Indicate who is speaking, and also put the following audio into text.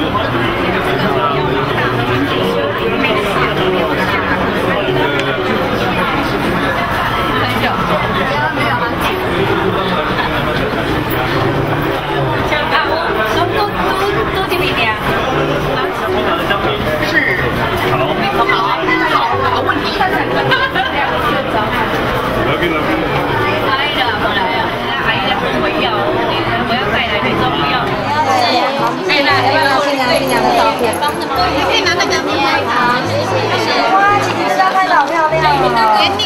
Speaker 1: Good luck. 可以拿那个棉花糖，谢谢。哇，姐姐，这样拍好漂亮哦！给你，